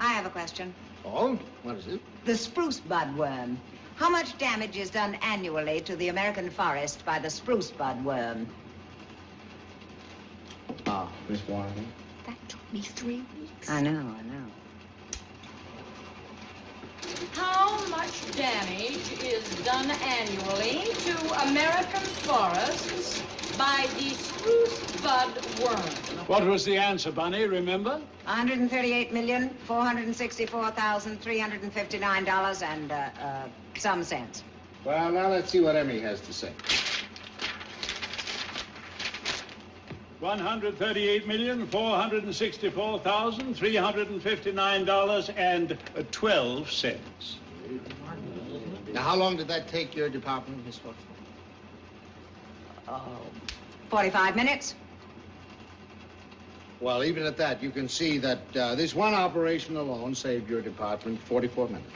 I have a question. Oh, what is it? The spruce bud worm. How much damage is done annually to the American forest by the spruce bud worm? Ah, Miss Warren. That took me three weeks. I know, I know. How much damage is done annually to American forests by the spruce bud worm? What was the answer, Bunny? Remember? $138,464,359 and uh, uh, some cents. Well, now let's see what Emmy has to say. One hundred thirty-eight million four hundred and sixty-four thousand three hundred and fifty-nine dollars and twelve cents. Now, how long did that take your department, Miss Fox? Oh, 45 minutes? Well, even at that, you can see that uh, this one operation alone saved your department 44 minutes.